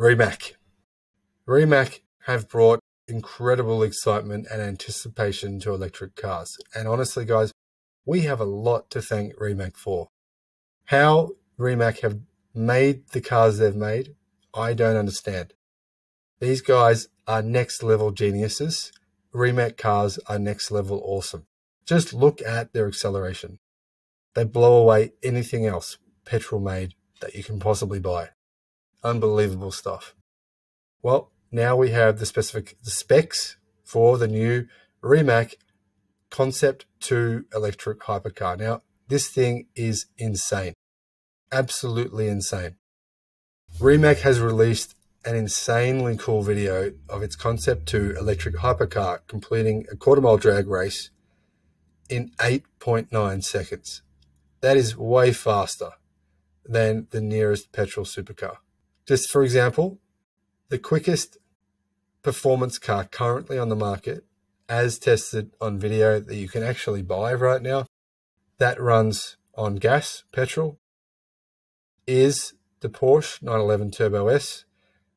Rimac. Rimac have brought incredible excitement and anticipation to electric cars. And honestly, guys, we have a lot to thank Rimac for. How Rimac have made the cars they've made, I don't understand. These guys are next level geniuses. Rimac cars are next level awesome. Just look at their acceleration. They blow away anything else petrol made that you can possibly buy. Unbelievable stuff. Well, now we have the specific the specs for the new Rimac Concept 2 electric hypercar. Now, this thing is insane. Absolutely insane. Rimac has released an insanely cool video of its Concept 2 electric hypercar completing a quarter mile drag race in 8.9 seconds. That is way faster than the nearest petrol supercar. Just for example, the quickest performance car currently on the market, as tested on video that you can actually buy right now, that runs on gas, petrol, is the Porsche 911 Turbo S,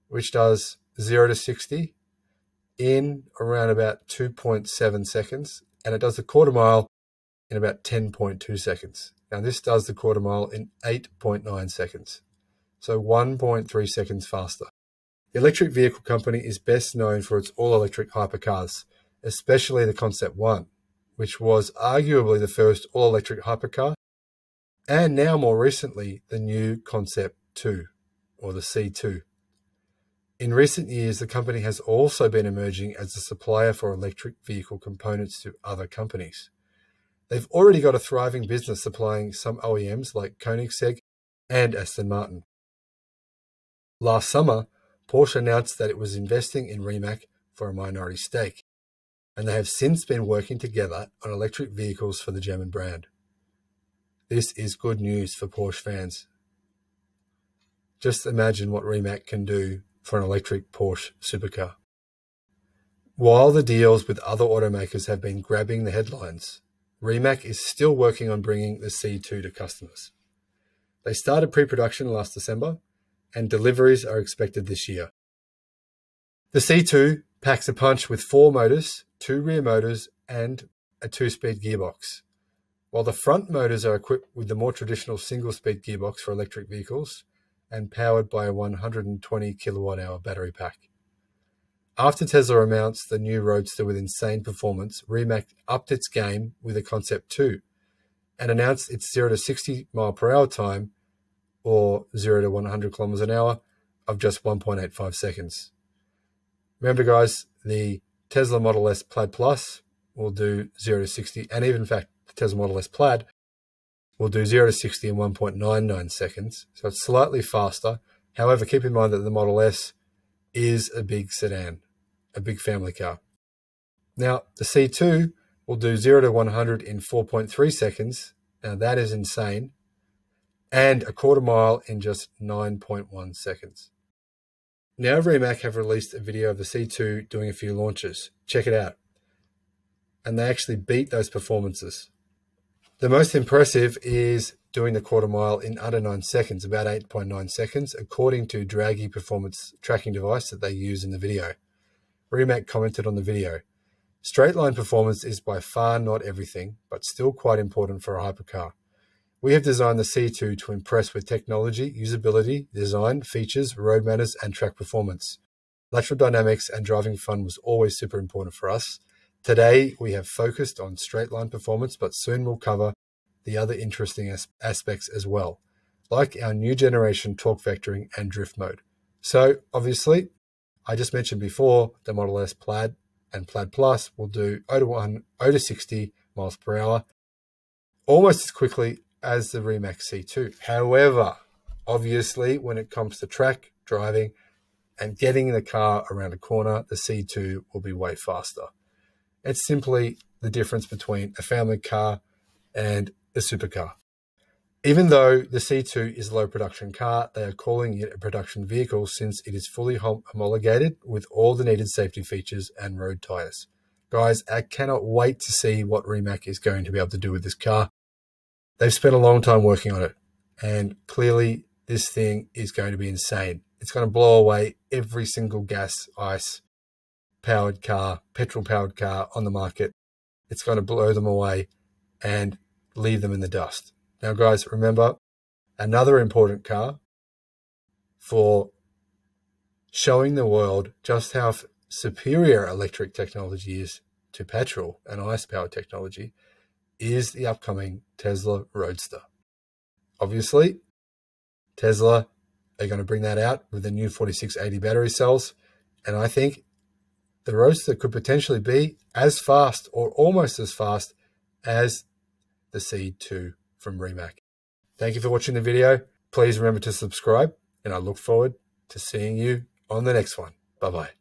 which does 0 to 60 in around about 2.7 seconds, and it does the quarter mile in about 10.2 seconds. Now, this does the quarter mile in 8.9 seconds, so 1.3 seconds faster. The electric vehicle company is best known for its all electric hypercars, especially the Concept 1, which was arguably the first all electric hypercar, and now more recently, the new Concept 2, or the C2. In recent years, the company has also been emerging as a supplier for electric vehicle components to other companies. They've already got a thriving business supplying some OEMs like Koenigsegg and Aston Martin. Last summer, Porsche announced that it was investing in Rimac for a minority stake, and they have since been working together on electric vehicles for the German brand. This is good news for Porsche fans. Just imagine what Rimac can do for an electric Porsche supercar. While the deals with other automakers have been grabbing the headlines, Rimac is still working on bringing the C2 to customers. They started pre production last December and deliveries are expected this year. The C2 packs a punch with four motors, two rear motors, and a two speed gearbox. While the front motors are equipped with the more traditional single speed gearbox for electric vehicles and powered by a 120 kilowatt hour battery pack. After Tesla announced the new Roadster with insane performance, Rimac upped its game with the Concept 2 and announced its 0 to 60 mile per hour time or 0 to 100 kilometers an hour of just 1.85 seconds. Remember, guys, the Tesla Model S Plaid Plus will do 0 to 60, and even in fact, the Tesla Model S Plaid will do 0 to 60 in 1.99 seconds. So it's slightly faster. However, keep in mind that the Model S is a big sedan, a big family car. Now, the C2 will do 0 to 100 in 4.3 seconds. Now, that is insane and a quarter mile in just 9.1 seconds. Now Rimac have released a video of the C2 doing a few launches. Check it out. And they actually beat those performances. The most impressive is doing the quarter mile in under 9 seconds, about 8.9 seconds, according to Dragy performance tracking device that they use in the video. Rimac commented on the video. Straight line performance is by far not everything, but still quite important for a hypercar. We have designed the C2 to impress with technology, usability, design, features, road manners, and track performance. Lateral dynamics and driving fun was always super important for us. Today, we have focused on straight line performance, but soon we'll cover the other interesting as- aspects as well, like our new generation torque vectoring and drift mode. So, obviously, I just mentioned before the Model S Plaid and Plaid Plus will do 0 to, 1, 0 to 60 miles per hour almost as quickly as the Rimac C2. However, obviously, when it comes to track driving and getting the car around a corner, the C2 will be way faster. It's simply the difference between a family car and a supercar. Even though the C2 is a low production car, they are calling it a production vehicle since it is fully homologated with all the needed safety features and road tyres. Guys, I cannot wait to see what Rimac is going to be able to do with this car. They've spent a long time working on it, and clearly this thing is going to be insane. it's going to blow away every single gas, ice powered car, petrol powered car on the market. It's going to blow them away and leave them in the dust. Now, guys, remember another important car for showing the world just how superior electric technology is to petrol and ice powered technology is the upcoming Tesla Roadster. Obviously, Tesla are going to bring that out with the new 4680 battery cells. And I think the Roadster could potentially be as fast or almost as fast as the C2 from Rimac. Thank you for watching the video. Please remember to subscribe, and I look forward to seeing you on the next one. Bye bye.